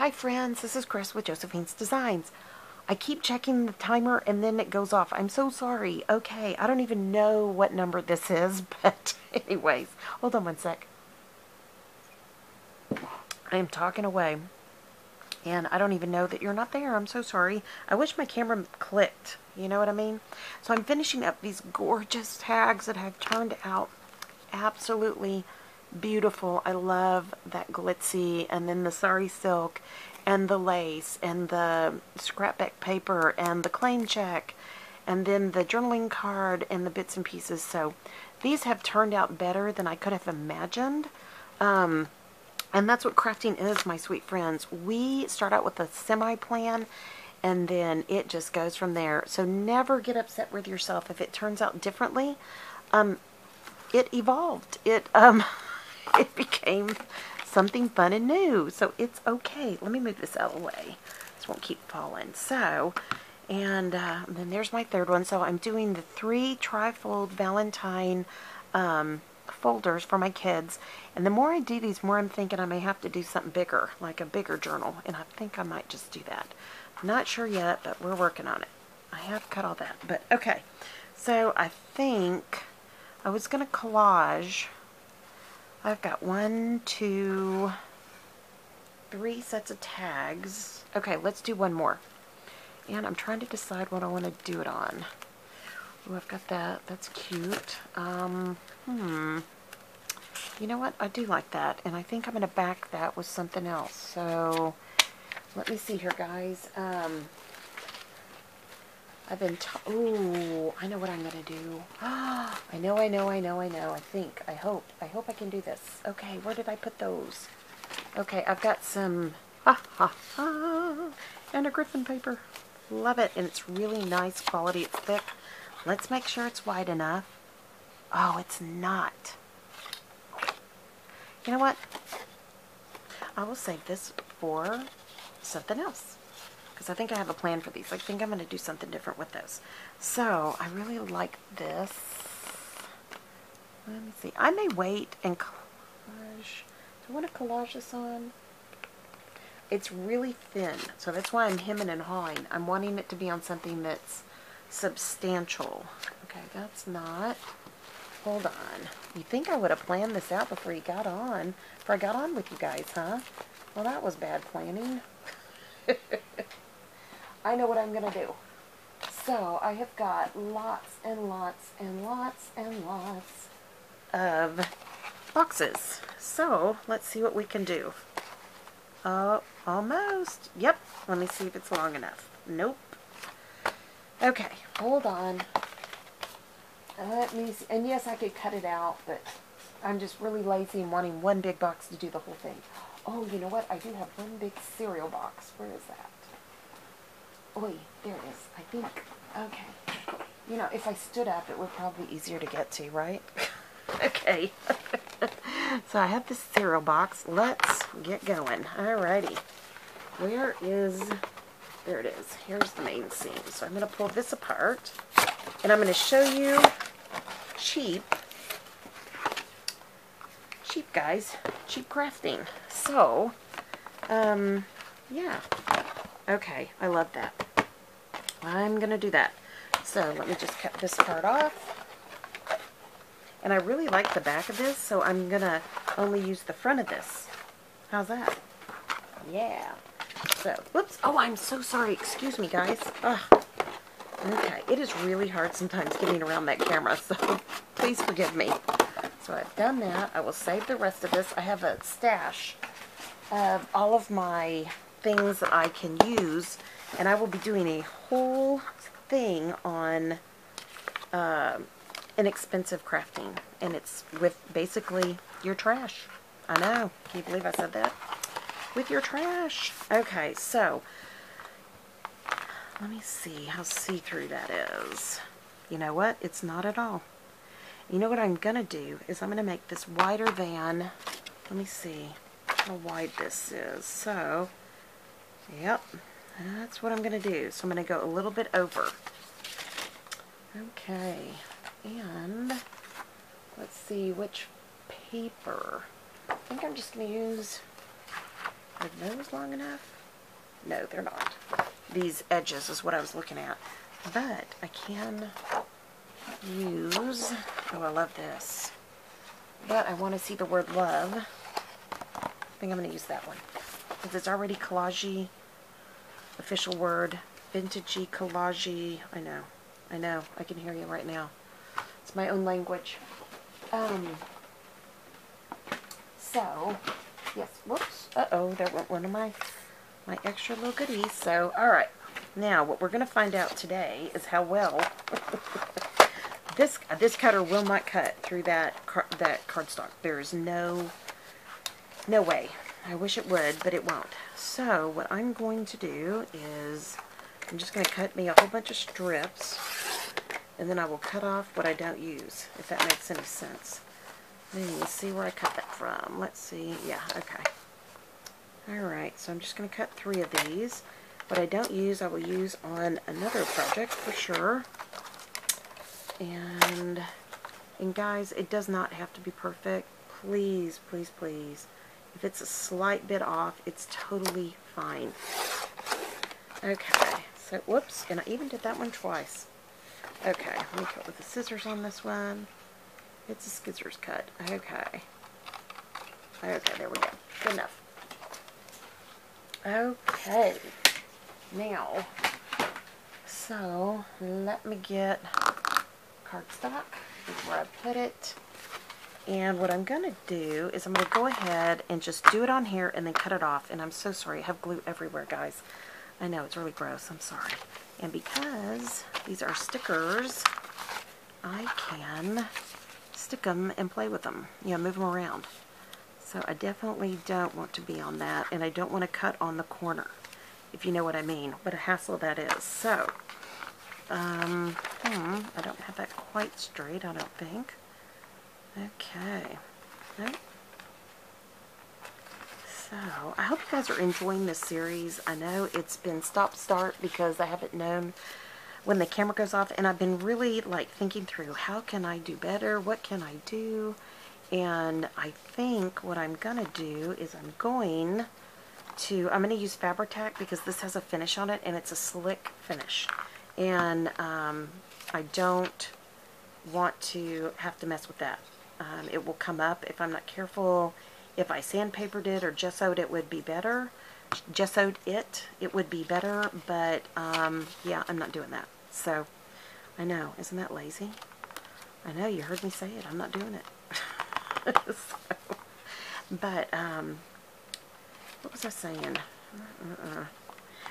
Hi friends, this is Chris with Josephine's Designs. I keep checking the timer and then it goes off. I'm so sorry. Okay, I don't even know what number this is, but anyways, hold on one sec. I am talking away and I don't even know that you're not there. I'm so sorry. I wish my camera clicked. You know what I mean? So I'm finishing up these gorgeous tags that have turned out absolutely beautiful. I love that glitzy and then the sari silk and the lace and the scrapbook paper and the claim check and then the journaling card and the bits and pieces. So these have turned out better than I could have imagined. Um, and that's what crafting is, my sweet friends. We start out with a semi-plan and then it just goes from there. So never get upset with yourself if it turns out differently. Um, it evolved. It, um, it became something fun and new. So it's okay. Let me move this out of the way. This won't keep falling. So, and uh, then there's my third one. So I'm doing the three trifold Valentine um, folders for my kids. And the more I do these, the more I'm thinking I may have to do something bigger, like a bigger journal. And I think I might just do that. Not sure yet, but we're working on it. I have cut all that. But okay. So I think I was going to collage I've got one, two, three sets of tags. Okay, let's do one more. And I'm trying to decide what I want to do it on. Oh, I've got that. That's cute. Um, hmm. You know what? I do like that. And I think I'm going to back that with something else. So, let me see here, guys. Um, I've been, ooh, I know what I'm going to do. I know, I know, I know, I know. I think, I hope, I hope I can do this. Okay, where did I put those? Okay, I've got some, ha, ha, ha, and a griffin paper. Love it, and it's really nice quality. It's thick. Let's make sure it's wide enough. Oh, it's not. You know what? I will save this for something else because I think I have a plan for these. I think I'm going to do something different with those. So, I really like this. Let me see. I may wait and collage. Do I want to collage this on? It's really thin, so that's why I'm hemming and hawing. I'm wanting it to be on something that's substantial. Okay, that's not. Hold on. You think I would have planned this out before you got on? Before I got on with you guys, huh? Well, that was bad planning. I know what I'm going to do. So I have got lots and lots and lots and lots of boxes. So let's see what we can do. Oh, almost. Yep. Let me see if it's long enough. Nope. Okay, hold on. Let me see. And yes, I could cut it out, but I'm just really lazy and wanting one big box to do the whole thing. Oh, you know what? I do have one big cereal box. Where is that? Oi, there it is. I think. Okay. You know, if I stood up, it would probably be easier to get to, right? okay. so I have this cereal box. Let's get going. Alrighty. Where is... There it is. Here's the main seam. So I'm going to pull this apart. And I'm going to show you cheap. Cheap, guys. Cheap crafting. So, um, yeah. Okay, I love that. I'm going to do that. So let me just cut this part off. And I really like the back of this, so I'm going to only use the front of this. How's that? Yeah. So, whoops. Oh, I'm so sorry. Excuse me, guys. Ugh. Okay, it is really hard sometimes getting around that camera, so please forgive me. So I've done that. I will save the rest of this. I have a stash of all of my things that I can use and I will be doing a whole thing on uh, inexpensive crafting and it's with basically your trash. I know. Can you believe I said that? With your trash. Okay so let me see how see-through that is. You know what? It's not at all. You know what I'm gonna do is I'm gonna make this wider than let me see how wide this is. So Yep, that's what I'm going to do. So I'm going to go a little bit over. Okay, and let's see which paper. I think I'm just going to use Are those long enough? No, they're not. These edges is what I was looking at. But I can use, oh, I love this. But I want to see the word love. I think I'm going to use that one. Because it's already collage official word, vintagey, collage. I know, I know, I can hear you right now. It's my own language. Um, so, yes, whoops, uh-oh, there went one of my, my extra little goodies. So, all right, now what we're going to find out today is how well this this cutter will not cut through that car, that cardstock. There is no no way. I wish it would, but it won't. So what I'm going to do is I'm just going to cut me a whole bunch of strips and then I will cut off what I don't use, if that makes any sense. Then you see where I cut that from. Let's see. Yeah, okay. Alright, so I'm just going to cut three of these. What I don't use, I will use on another project for sure. And, and guys, it does not have to be perfect. Please, please, please if it's a slight bit off, it's totally fine. Okay, so whoops, and I even did that one twice. Okay, let me cut with the scissors on this one. It's a scissors cut. Okay. Okay, there we go. Good enough. Okay. Now, so let me get cardstock. Is where I put it. And what I'm going to do is I'm going to go ahead and just do it on here and then cut it off. And I'm so sorry. I have glue everywhere, guys. I know, it's really gross. I'm sorry. And because these are stickers, I can stick them and play with them. You know, move them around. So I definitely don't want to be on that. And I don't want to cut on the corner, if you know what I mean. What a hassle that is. So, um, hmm, I don't have that quite straight, I don't think. Okay. okay. So, I hope you guys are enjoying this series. I know it's been stop-start because I haven't known when the camera goes off, and I've been really, like, thinking through, how can I do better? What can I do? And I think what I'm going to do is I'm going to, I'm going to use Fabri-Tac because this has a finish on it, and it's a slick finish. And um, I don't want to have to mess with that. Um, it will come up if I'm not careful. If I sandpapered it or gessoed it would be better. Gessoed it, it would be better, but um, yeah, I'm not doing that. So, I know, isn't that lazy? I know, you heard me say it, I'm not doing it. so, but, um, what was I saying? Uh -uh.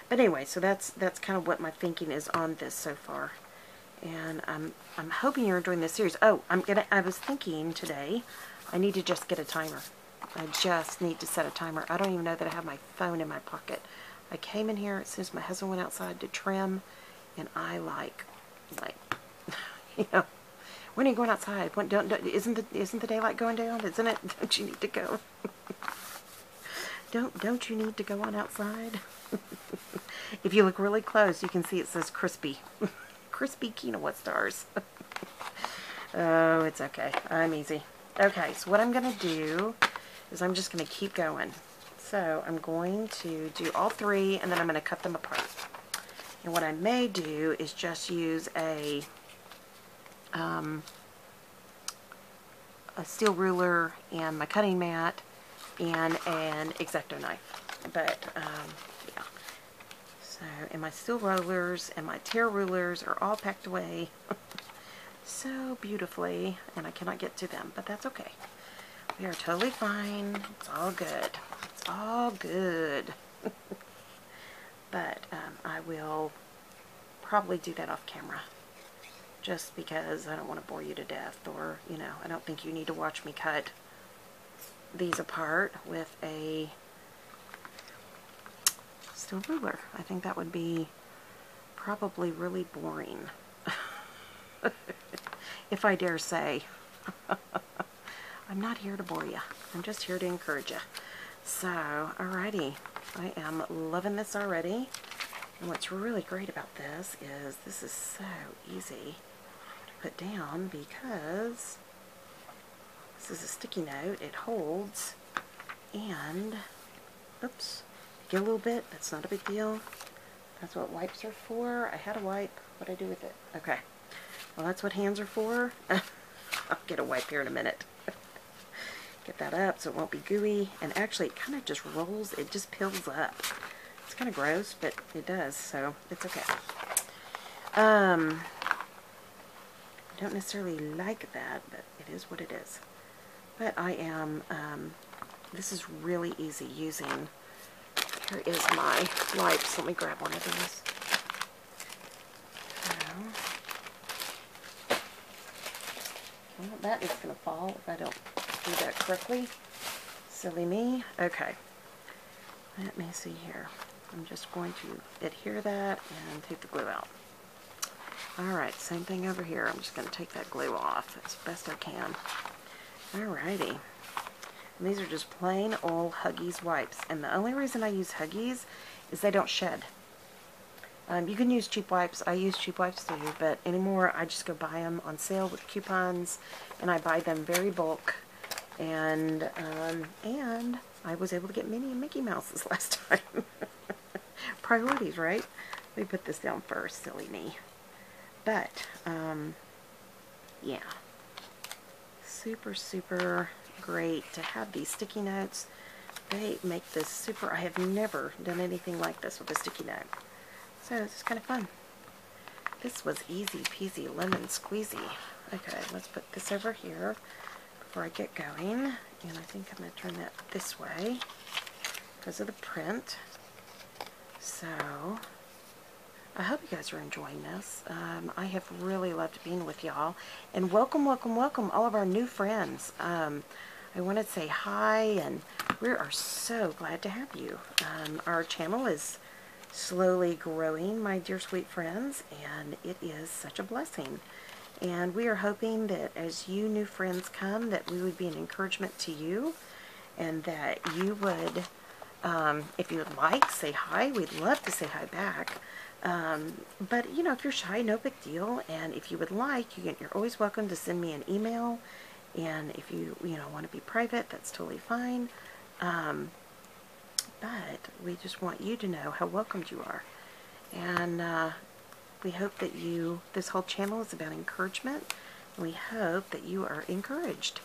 But anyway, so that's that's kind of what my thinking is on this so far and I'm I'm hoping you're enjoying this series. Oh, I'm gonna. I was thinking today, I need to just get a timer. I just need to set a timer. I don't even know that I have my phone in my pocket. I came in here as soon as my husband went outside to trim, and I like, like, you know, when are you going outside? When don't, don't isn't the isn't the daylight going down? Isn't it? Don't you need to go? don't don't you need to go on outside? if you look really close, you can see it says crispy crispy quinoa what stars. oh, it's okay. I'm easy. Okay, so what I'm to do is I'm just going to keep going. So I'm going to do all three and then I'm going to cut them apart. And what I may do is just use a um, a steel ruler and my cutting mat and an X-Acto knife. But um, so, and my steel rulers and my tear rulers are all packed away so beautifully, and I cannot get to them, but that's okay. We are totally fine. It's all good. It's all good. but um, I will probably do that off camera just because I don't want to bore you to death or, you know, I don't think you need to watch me cut these apart with a steel ruler. I think that would be probably really boring. if I dare say. I'm not here to bore you. I'm just here to encourage you. So, alrighty. I am loving this already. And what's really great about this is this is so easy to put down because this is a sticky note. It holds and Oops. Get a little bit. That's not a big deal. That's what wipes are for. I had a wipe. What'd I do with it? Okay. Well, that's what hands are for. I'll get a wipe here in a minute. Get that up so it won't be gooey. And actually, it kind of just rolls. It just pills up. It's kind of gross, but it does, so it's okay. Um, I don't necessarily like that, but it is what it is. But I am, um, this is really easy using. Here is my wipes. Let me grab one of these. that is going to fall if I don't do that correctly. Silly me. Okay. Let me see here. I'm just going to adhere that and take the glue out. Alright, same thing over here. I'm just going to take that glue off as best I can. Alrighty. And these are just plain old Huggies wipes. And the only reason I use Huggies is they don't shed. Um, you can use cheap wipes. I use cheap wipes too, but anymore I just go buy them on sale with coupons, and I buy them very bulk. And um, and I was able to get Minnie and Mickey Mouse's last time. Priorities, right? Let me put this down first, silly me. But, um, yeah. Super, super great to have these sticky notes. They make this super, I have never done anything like this with a sticky note. So this is kind of fun. This was easy peasy lemon squeezy. Okay, let's put this over here before I get going. And I think I'm going to turn that this way because of the print. So, I hope you guys are enjoying this. Um, I have really loved being with y'all. And welcome, welcome, welcome all of our new friends. Um, I want to say hi, and we are so glad to have you. Um, our channel is slowly growing, my dear sweet friends, and it is such a blessing. And we are hoping that as you new friends come, that we would be an encouragement to you, and that you would, um, if you would like, say hi. We'd love to say hi back. Um, but, you know, if you're shy, no big deal. And if you would like, you you're always welcome to send me an email and if you, you know, want to be private, that's totally fine. Um, but we just want you to know how welcomed you are. And uh, we hope that you, this whole channel is about encouragement. We hope that you are encouraged.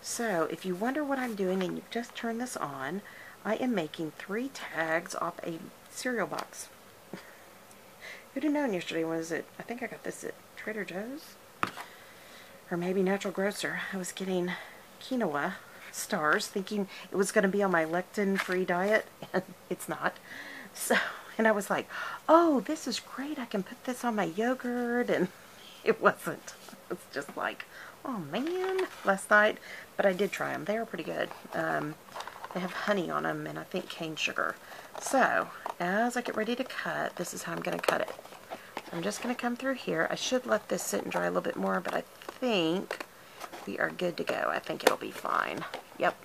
So if you wonder what I'm doing and you've just turned this on, I am making three tags off a cereal box. Who'd have known yesterday was it? I think I got this at Trader Joe's or maybe Natural Grocer. I was getting quinoa stars thinking it was going to be on my lectin-free diet, and it's not. So, and I was like, oh, this is great. I can put this on my yogurt, and it wasn't. It's just like, oh man, last night. But I did try them. They are pretty good. Um, they have honey on them, and I think cane sugar. So, as I get ready to cut, this is how I'm going to cut it. I'm just going to come through here. I should let this sit and dry a little bit more, but I think we are good to go. I think it'll be fine. Yep.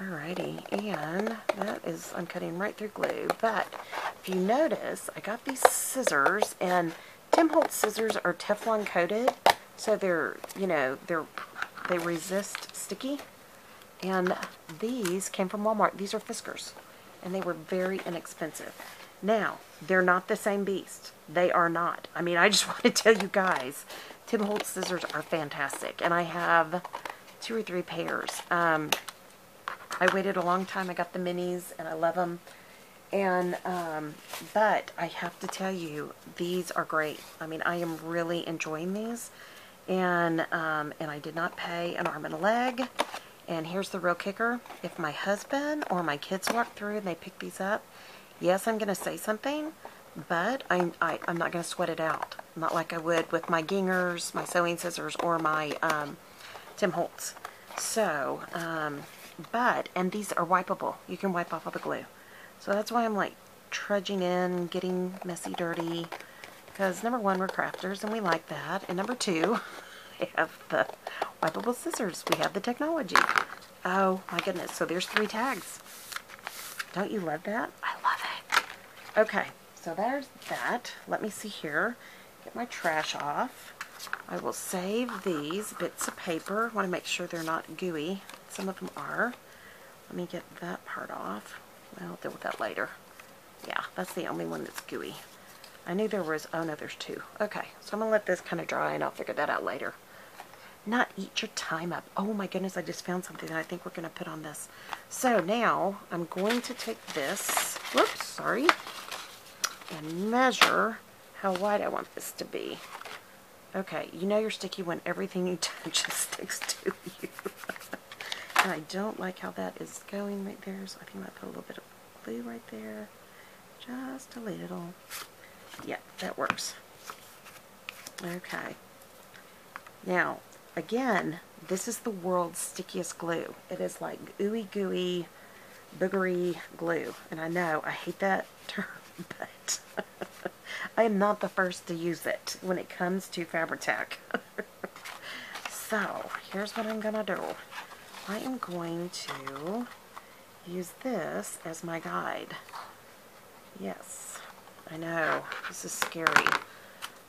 Alrighty, and that is, I'm cutting right through glue, but if you notice, I got these scissors, and Tim Holtz scissors are Teflon coated, so they're, you know, they're, they resist sticky, and these came from Walmart. These are Fiskars, and they were very inexpensive. Now, they're not the same beast. They are not. I mean, I just want to tell you guys, Tim Holtz scissors are fantastic. And I have two or three pairs. Um, I waited a long time. I got the minis, and I love them. And, um, but I have to tell you, these are great. I mean, I am really enjoying these. And, um, and I did not pay an arm and a leg. And here's the real kicker. If my husband or my kids walk through and they pick these up, yes, I'm going to say something, but I'm I, am not going to sweat it out. Not like I would with my Ginghers, my sewing scissors, or my um, Tim Holtz. So, um, but, and these are wipeable. You can wipe off all the glue. So that's why I'm like trudging in, getting messy, dirty. Because number one, we're crafters and we like that. And number two, we have the wipeable scissors. We have the technology. Oh my goodness. So there's three tags. Don't you love that? I love it. Okay. So there's that. Let me see here. Get my trash off. I will save these bits of paper. I want to make sure they're not gooey. Some of them are. Let me get that part off. I'll deal with that later. Yeah, that's the only one that's gooey. I knew there was, oh no, there's two. Okay, so I'm going to let this kind of dry and I'll figure that out later. Not eat your time up. Oh my goodness, I just found something that I think we're going to put on this. So now I'm going to take this, whoops, sorry, and measure how wide I want this to be. Okay, you know you're sticky when everything you touch sticks to you. and I don't like how that is going right there, so I think I might put a little bit of glue right there. Just a little. Yeah, that works. Okay. Now, again, this is the world's stickiest glue. It is like ooey gooey, boogery glue. And I know, I hate that term, but I am not the first to use it when it comes to Fabri-Tac. so, here's what I'm going to do. I am going to use this as my guide. Yes, I know, this is scary.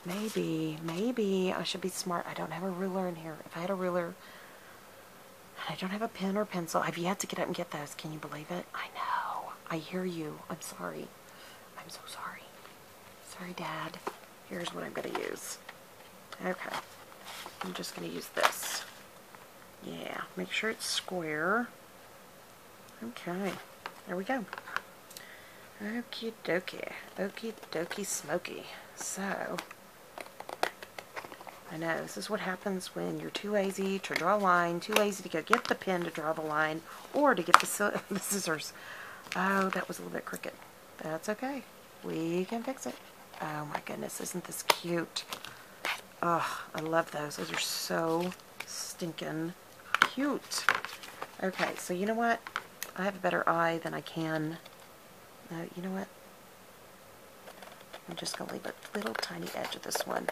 Maybe, maybe I should be smart. I don't have a ruler in here. If I had a ruler, I don't have a pen or pencil. I've yet to get up and get those. Can you believe it? I know. I hear you. I'm sorry. I'm so sorry. Sorry, Dad. Here's what I'm going to use. Okay. I'm just going to use this. Yeah, make sure it's square. Okay. There we go. Okie dokie. Okie dokie smoky. So, I know, this is what happens when you're too lazy to draw a line, too lazy to go get the pen to draw the line, or to get the, the scissors. Oh, that was a little bit crooked. That's okay. We can fix it. Oh my goodness, isn't this cute? Oh, I love those. Those are so stinking cute. Okay, so you know what? I have a better eye than I can. No, you know what? I'm just going to leave a little tiny edge of this one.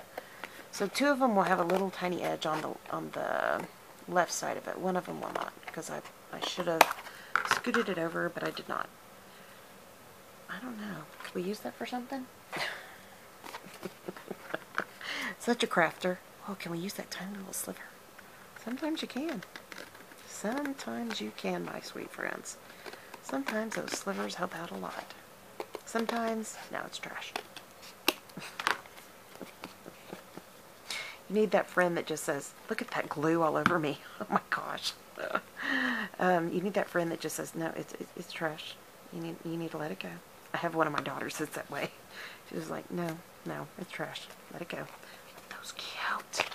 So two of them will have a little tiny edge on the on the left side of it. One of them will not because I, I should have scooted it over, but I did not. I don't know. Could we use that for something? Such a crafter. Oh, can we use that tiny little sliver? Sometimes you can. Sometimes you can, my sweet friends. Sometimes those slivers help out a lot. Sometimes, now it's trash. you need that friend that just says, look at that glue all over me. Oh my gosh. um, you need that friend that just says, no, it's, it's, it's trash. You need, you need to let it go. I have one of my daughters that's that way. She's like, no, no, it's trash. Let it go. Cute.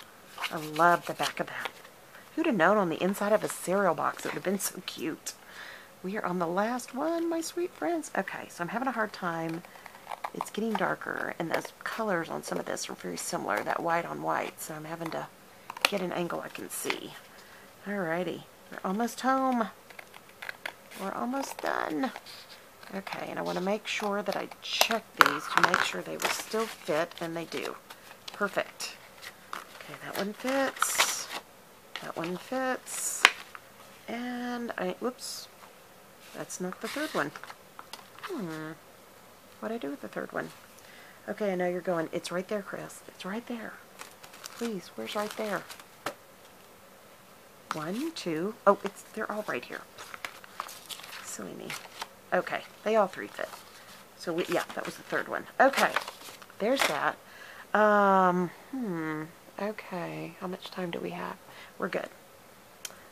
I love the back of that. Who'd have known on the inside of a cereal box it would have been so cute. We are on the last one, my sweet friends. Okay, so I'm having a hard time. It's getting darker, and those colors on some of this are very similar, that white on white, so I'm having to get an angle I can see. Alrighty, we're almost home. We're almost done. Okay, and I want to make sure that I check these to make sure they will still fit, and they do. Perfect. Okay, that one fits. That one fits. And I, whoops, that's not the third one. Hmm. What'd I do with the third one? Okay, I know you're going, it's right there, Chris. It's right there. Please, where's right there? One, two. Oh, it's they're all right here. Silly me. Okay, they all three fit. So, we, yeah, that was the third one. Okay, there's that. Um, hmm. Okay, how much time do we have? We're good.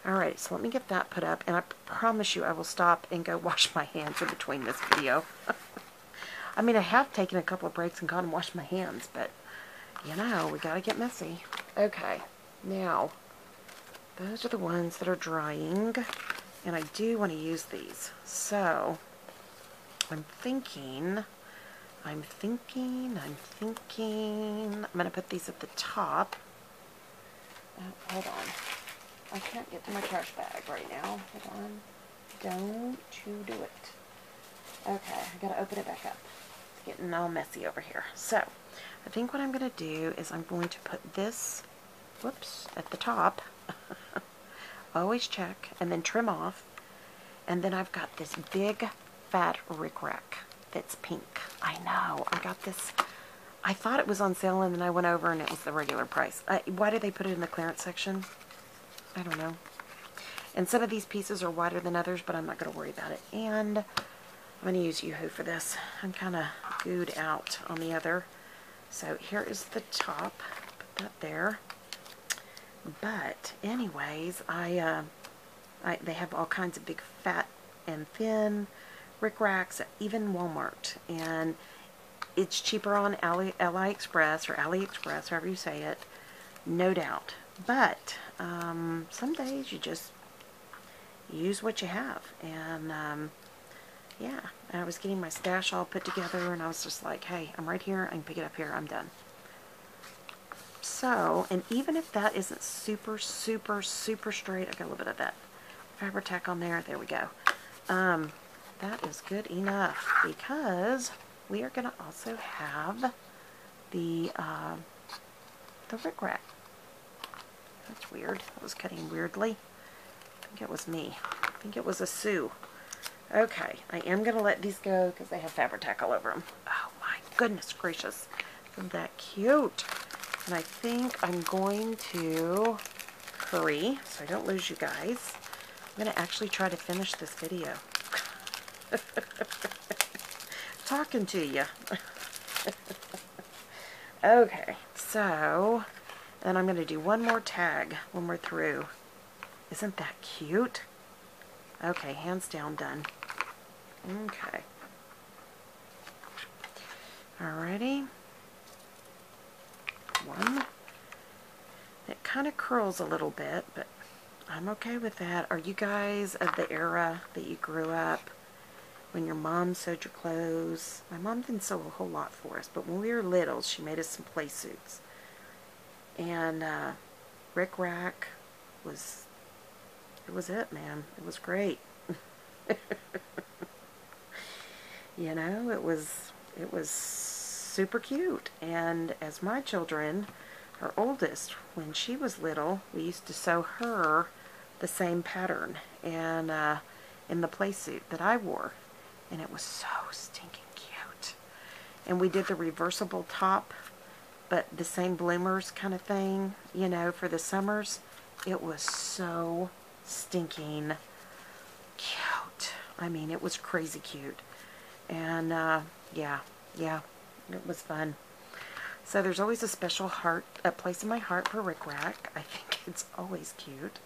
Alright, so let me get that put up, and I promise you I will stop and go wash my hands in between this video. I mean, I have taken a couple of breaks and gone and washed my hands, but, you know, we gotta get messy. Okay, now, those are the ones that are drying, and I do want to use these. So, I'm thinking, I'm thinking, I'm thinking, I'm going to put these at the top. Oh, hold on. I can't get to my trash bag right now. Hold on. Don't you do it. Okay, I gotta open it back up. It's getting all messy over here. So, I think what I'm gonna do is I'm going to put this, whoops, at the top. Always check, and then trim off. And then I've got this big, fat Rick That's pink. I know, I got this I thought it was on sale and then I went over and it was the regular price. I, why did they put it in the clearance section? I don't know. And some of these pieces are wider than others, but I'm not going to worry about it. And I'm going to use Yoo-Hoo for this. I'm kind of gooed out on the other. So here is the top. Put that there. But anyways, I, uh, I they have all kinds of big fat and thin rickracks, even Walmart. And it's cheaper on Ali, AliExpress or AliExpress, however you say it, no doubt. But um, some days you just use what you have. And um, yeah, I was getting my stash all put together and I was just like, hey, I'm right here. I can pick it up here. I'm done. So, and even if that isn't super, super, super straight, I've got a little bit of that Fabri-Tac on there. There we go. Um, that is good enough because we are going to also have the, uh, the rickrack. That's weird. That was cutting weirdly. I think it was me. I think it was a Sue. Okay, I am going to let these go because they have Fabri-Tac all over them. Oh my goodness gracious. Isn't that cute? And I think I'm going to hurry so I don't lose you guys. I'm going to actually try to finish this video. Talking to you. okay, so, then I'm going to do one more tag when we're through. Isn't that cute? Okay, hands down done. Okay. Alrighty. One. It kind of curls a little bit, but I'm okay with that. Are you guys of the era that you grew up when your mom sewed your clothes? My mom didn't sew a whole lot for us, but when we were little, she made us some play suits. And uh, rickrack was, it was it, man. It was great. you know, it was, it was super cute. And as my children, our oldest, when she was little, we used to sew her the same pattern and uh, in the play suit that I wore. And it was so stinking cute. And we did the reversible top, but the same bloomers kind of thing, you know, for the summers. It was so stinking cute. I mean, it was crazy cute. And, uh, yeah, yeah, it was fun. So there's always a special heart, a place in my heart for rickrack. I think it's always cute.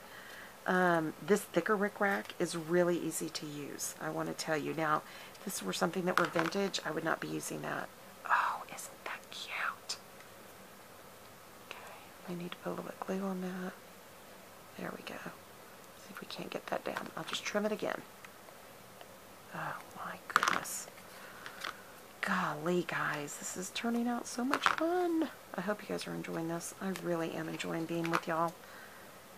Um, this thicker rickrack is really easy to use. I want to tell you. Now, if this were something that were vintage, I would not be using that. Oh, isn't that cute? Okay, I need to put a little bit glue on that. There we go. See if we can't get that down. I'll just trim it again. Oh my goodness. Golly, guys, this is turning out so much fun. I hope you guys are enjoying this. I really am enjoying being with y'all.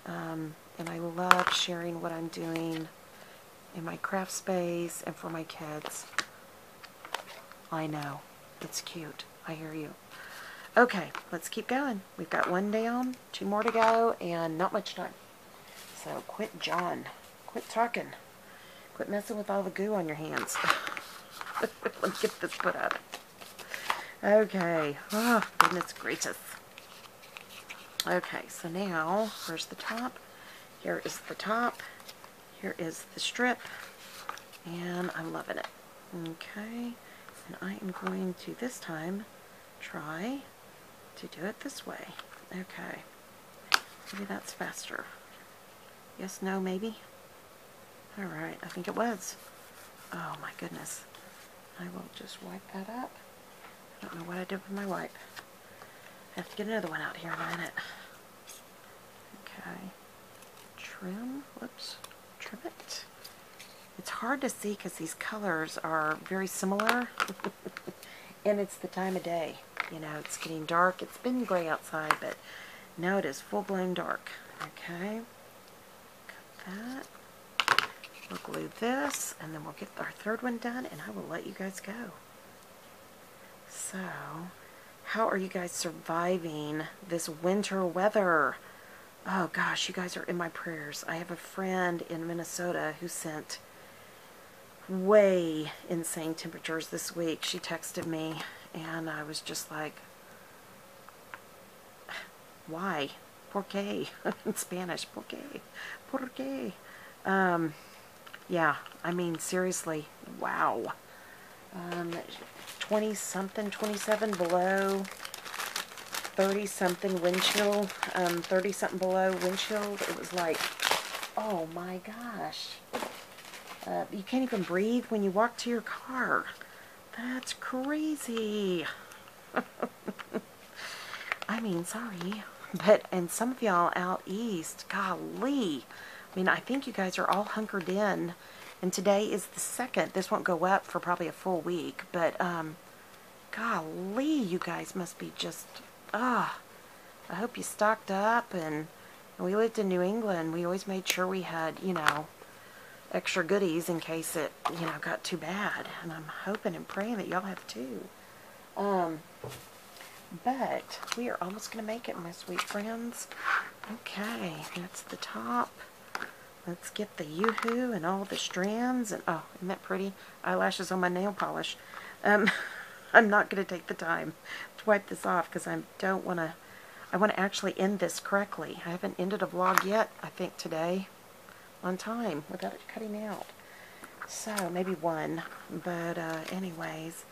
Um, and I love sharing what I'm doing in my craft space and for my kids. I know. It's cute. I hear you. Okay, let's keep going. We've got one down, two more to go, and not much time. So quit John. Quit talking. Quit messing with all the goo on your hands. Let's get this put up. Okay. Oh, goodness gracious. Okay, so now, where's the top? Here is the top. Here is the strip. And I'm loving it. Okay. And I am going to, this time, try to do it this way. Okay. Maybe that's faster. Yes, no, maybe? Alright, I think it was. Oh my goodness. I will just wipe that up. I don't know what I did with my wipe. I have to get another one out here in a minute. Okay. Trim. Whoops. Trim it. It's hard to see because these colors are very similar. and it's the time of day. You know, it's getting dark. It's been gray outside, but now it is full-blown dark. Okay. Cut that. We'll glue this, and then we'll get our third one done, and I will let you guys go. So, how are you guys surviving this winter weather? Oh gosh, you guys are in my prayers. I have a friend in Minnesota who sent way insane temperatures this week. She texted me, and I was just like, why? Por qué? in Spanish, por qué? Por qué? Um, yeah, I mean, seriously, wow. Um, 20 something, 27 below, 30 something wind chill, um, 30 something below wind chill. It was like, oh my gosh. Uh, you can't even breathe when you walk to your car. That's crazy. I mean, sorry. But, and some of y'all out east, golly. I mean, I think you guys are all hunkered in. And today is the second. This won't go up for probably a full week. But, um, golly, you guys must be just, ah. I hope you stocked up. And, and we lived in New England. We always made sure we had, you know, extra goodies in case it, you know, got too bad. And I'm hoping and praying that y'all have too. Um, but we are almost going to make it, my sweet friends. Okay, that's the top. Let's get the yoo-hoo and all the strands. And oh, isn't that pretty? Eyelashes on my nail polish. Um, I'm not going to take the time to wipe this off because I don't want to. I want to actually end this correctly. I haven't ended a vlog yet, I think, today on time without it cutting out. So, maybe one. But, uh, anyways,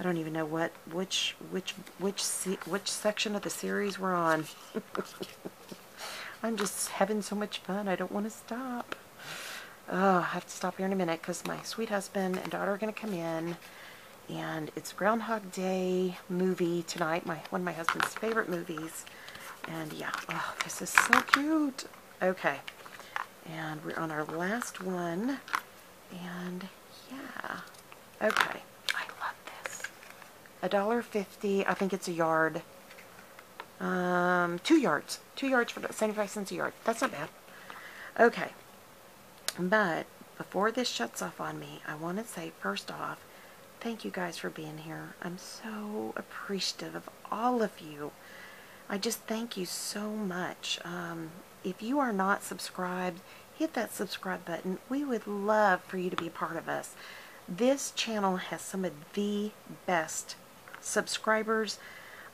I don't even know what, which, which, which, which section of the series we're on. I'm just having so much fun. I don't want to stop. Oh, I have to stop here in a minute because my sweet husband and daughter are going to come in. And it's Groundhog Day movie tonight, my one of my husband's favorite movies. And yeah, oh, this is so cute. Okay, and we're on our last one. And yeah, okay. I love this. A dollar fifty. I think it's a yard. Um, two yards. Two yards for 75 cents a yard. That's not bad. Okay. But before this shuts off on me, I want to say first off, thank you guys for being here. I'm so appreciative of all of you. I just thank you so much. Um, if you are not subscribed, hit that subscribe button. We would love for you to be part of us. This channel has some of the best subscribers.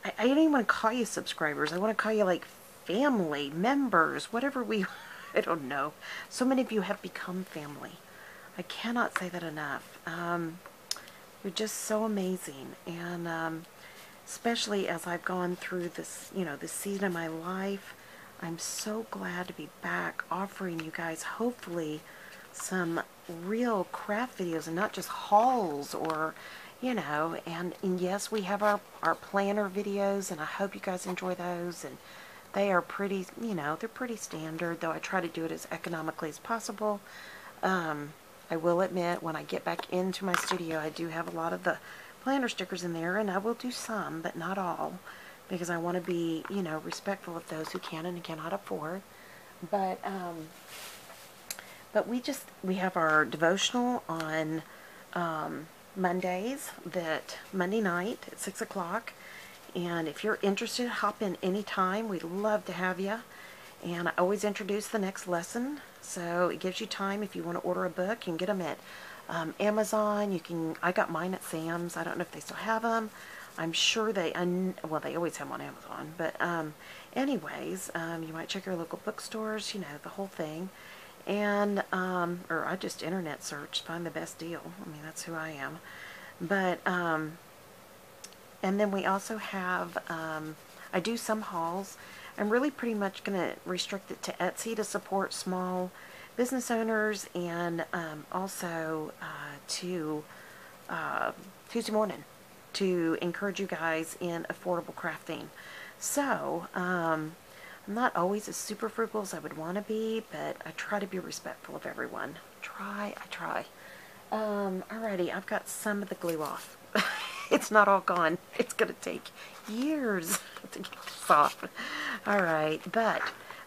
I, I don't even want to call you subscribers. I want to call you like family, members, whatever we, I don't know. So many of you have become family. I cannot say that enough. Um, you're just so amazing. And um, especially as I've gone through this, you know, this season of my life, I'm so glad to be back offering you guys hopefully some real craft videos and not just hauls or you know and, and yes we have our our planner videos and I hope you guys enjoy those and they are pretty you know they're pretty standard though I try to do it as economically as possible um, I will admit when I get back into my studio I do have a lot of the planner stickers in there and I will do some but not all because I want to be, you know, respectful of those who can and cannot afford. But, um, but we just, we have our devotional on um, Mondays, that Monday night at 6 o'clock. And if you're interested, hop in anytime. We'd love to have you. And I always introduce the next lesson. So it gives you time if you want to order a book. You can get them at um, Amazon. You can, I got mine at Sam's. I don't know if they still have them. I'm sure they, well, they always have them on Amazon. But um, anyways, um, you might check your local bookstores, you know, the whole thing. And, um, or I just internet search, find the best deal. I mean, that's who I am. But, um, and then we also have, um, I do some hauls. I'm really pretty much going to restrict it to Etsy to support small business owners and um, also uh, to uh, Tuesday morning to encourage you guys in affordable crafting. So, um, I'm not always as super frugal as I would want to be, but I try to be respectful of everyone. Try, I try. Um, alrighty, I've got some of the glue off. It's not all gone. It's going to take years to get this off. Alright, but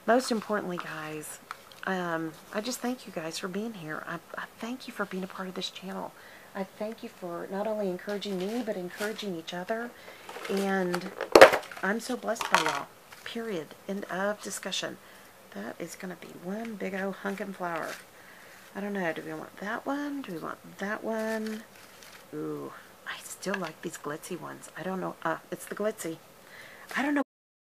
most importantly, guys, um, I just thank you guys for being here. I, I thank you for being a part of this channel. I thank you for not only encouraging me, but encouraging each other. And I'm so blessed by y'all. Period. End of discussion. That is going to be one big old hunkin' flower. I don't know. Do we want that one? Do we want that one? Ooh, I still like these glitzy ones. I don't know. Uh, it's the glitzy. I don't know.